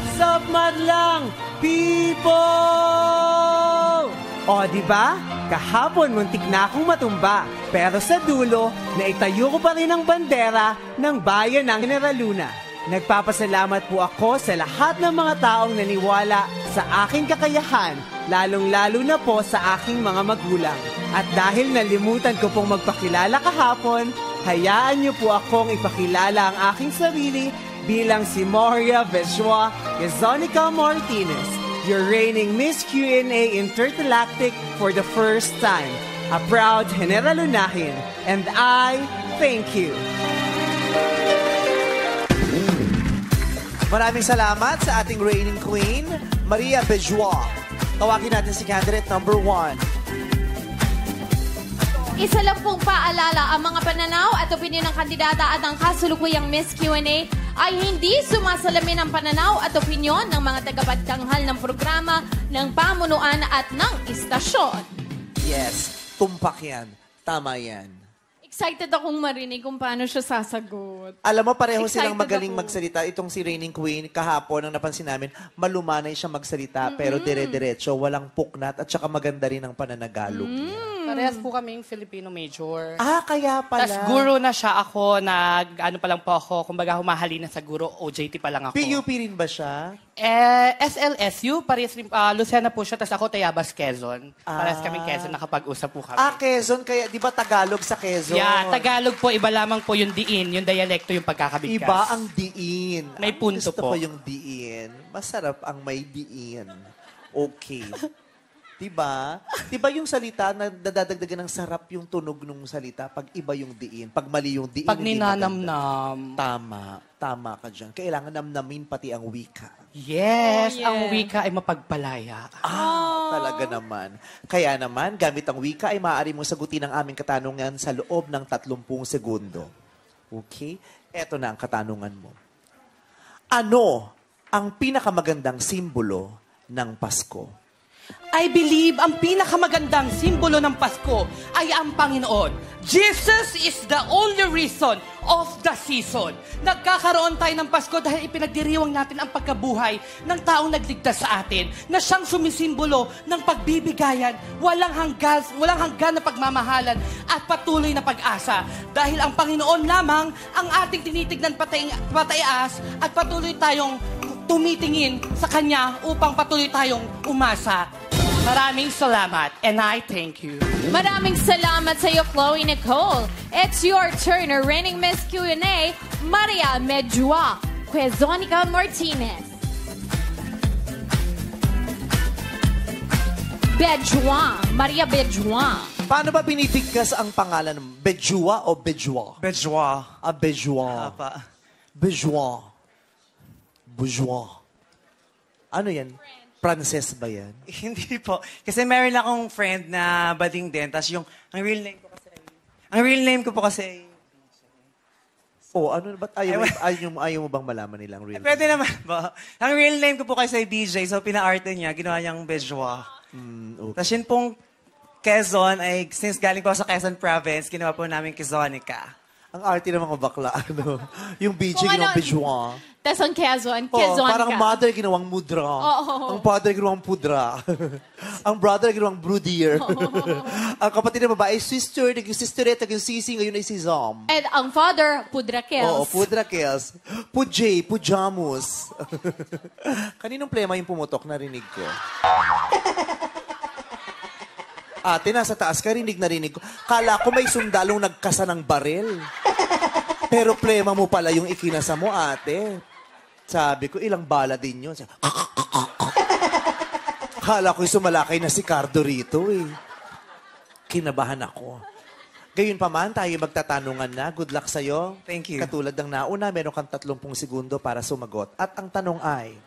What's up, madlang people? O, di ba? Kahapon muntik na akong matumba. Pero sa dulo, naitayo ko pa rin ang bandera ng bayan ng General Luna. Nagpapasalamat po ako sa lahat ng mga taong naniwala sa aking kakayahan, lalong-lalo na po sa aking mga magulang. At dahil nalimutan ko pong magpakilala kahapon, hayaan niyo po akong ipakilala ang aking sarili bilang si Moria Veshua Gezonica Martinez, your reigning Miss Q&A Intergalactic for the first time. A proud General Lunahin, and I thank you. Maraming salamat sa ating reigning queen, Maria Bejois. Tawagin natin si candidate number one. Isa lang pong paalala, ang mga pananaw at opinion ng kandidata at ang kasulukuyang Miss Q&A ay hindi sumasalamin ang pananaw at opinion ng mga tagapagtanghal ng programa, ng pamunuan at ng istasyon. Yes, tumpak yan. Tama yan. Excited akong marinig kung paano siya sasagot. Alam mo, pareho Excited silang magaling ako. magsalita. Itong si Reigning Queen, kahapon, ang napansin namin, malumanay siya magsalita, pero dire-diretso, walang puknat, at saka maganda rin ang pananagalog. niya. Parehas po kaming Filipino major. Ah, kaya pala. Tapos guro na siya ako, nag, ano pa lang po ako, kumbaga humahali na sa guro, OJT pa lang ako. PUP rin ba siya? Eh, SLSU, parehas rin, ah, Lucena po siya, tapos ako Tayabas, Quezon. Parehas Ah. kaming Quezon, nakapag-usap po kami. Ah, Quezon. Kaya, di ba Tagalog sa Quezon? Yeah, Tagalog po, iba lamang po yung diin, yung dialekto, yung pagkakabigkas. Iba ang diin. May punto gusto po. ko yung diin. Masarap ang may diin. Okay. Diba? Diba yung salita na dadagdagan ng sarap yung tunog ng salita pag iba yung diin, pag mali yung diin. Pag hindi maganda. ninanamnam. Tama. Tama ka dyan. Kailangan namnamin pati ang wika. Yes, Oh, ang yeah. wika ay mapagpalaya. Ah, talaga naman. Kaya naman, gamit ang wika ay maaari mong sagutin ang aming katanungan sa loob ng 30 segundo. Okay? Eto na ang katanungan mo. Ano ang pinakamagandang simbolo ng Pasko? I believe ang pinakamagandang simbolo ng Pasko ay ang Panginoon. Jesus is the only reason of the season. Nagkakaroon tayo ng Pasko dahil ipinagdiriwang natin ang pagkabuhay ng taong nagligtas sa atin na siyang sumisimbolo ng pagbibigayan, walang hanggan, walang hanggan na pagmamahalan at patuloy na pag-asa. Dahil ang Panginoon lamang ang ating tinitignan patay, patayaas at patuloy tayong tumitingin sa Kanya upang patuloy tayong umasa. Maraming salamat and I thank you. Maraming salamat sa iyo, Chloe Nicole. It's your turn, our reigning Miss Q&A, Maria Medjua, Quezonica Martinez. Bedjua, Maria Bedjua. Paano ba binibigkas ang pangalan? Bejua o Bejua? Bejwa. Ah, Bejua. Apa. Bejua. Bourgeois. Ano yan? Frances ba yan? Hindi po. Kasi meron akong friend na bading din. Tapos yung, ang real name ko kasi, ang real name ko po kasi, Oh, ano ba't ayaw, ayaw, mo- ayaw mo bang malaman nilang real eh, pwede naman ba? Ang real name ko po kasi ay BJ. So pina-arte niya, ginawa niyang Bejwa. Mm, okay. Tapos yun pong Quezon ay, since galing po ako sa Quezon Province, ginawa po namin Quezonica. Ang arte ng mga bakla, ano? Yung BJ Kung ginawang ano- Bejua. Tas ang Quezon, Oh, Quezonica. parang mother ginawang mudra. Oo. Ang father ginawang pudra. ang brother ginawang brudier. ang kapatid ng babae, sister, naging sisterette, naging sisi, ngayon ay si Zom. And ang father, Pudra Kels. Oo, pudra kills. Pujay, pujamus. Kaninong plema yung pumutok? Narinig ko. Ate, nasa taas ka, rinig narinig ko. Kala ko may sundalong nagkasa ng baril. Pero plema mo pala yung ikinasa mo, ate. Sabi ko, ilang bala din yun. Sabi, Kala ko'y sumalakay na si Cardo rito eh. Kinabahan ako. Gayun pa man, tayo magtatanungan na. Good luck sa'yo. Thank you. Katulad ng nauna, meron kang 30 segundo para sumagot. At ang tanong ay,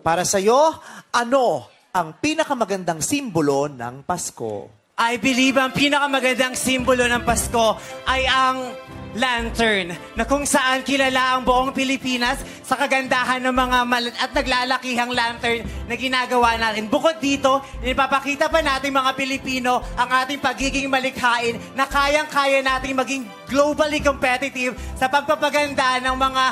para sa'yo, ano ang pinakamagandang simbolo ng Pasko? I believe ang pinakamagandang simbolo ng Pasko ay ang lantern na kung saan kilala ang buong Pilipinas sa kagandahan ng mga malat at naglalakihang lantern na ginagawa natin. Bukod dito, ipapakita pa natin mga Pilipino ang ating pagiging malikhain na kayang-kaya nating maging globally competitive sa pagpapaganda ng mga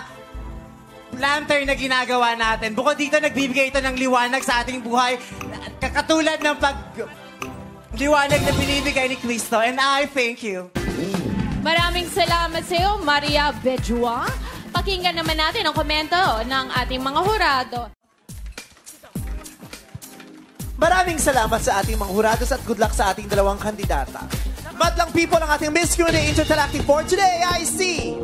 lantern na ginagawa natin. Bukod dito, nagbibigay ito ng liwanag sa ating buhay. Kakatulad ng pag... Liwanag na binibigay ni Cristo. And I thank you. Maraming salamat sa iyo, Maria Bejua. Pakinggan naman natin ang komento ng ating mga hurado. Maraming salamat sa ating mga hurados at good luck sa ating dalawang kandidata. Madlang people ang ating Miss Q&A Intergalactic for today. I see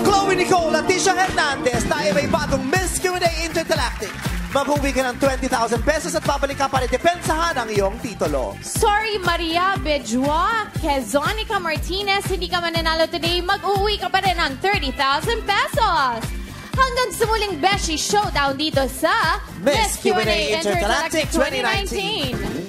Chloe Nicole at Tisha Hernandez. Tayo may bagong Miss Q&A Intergalactic. Mag-uwi ka ng 20,000 pesos at babalik ka para depensahan ang iyong titulo. Sorry, Maria Bejua. Kezonica Martinez, hindi ka mananalo today. Mag-uwi ka pa rin ng 30,000 pesos. Hanggang sa muling Beshi Showdown dito sa Miss Q&A Intergalactic 2019.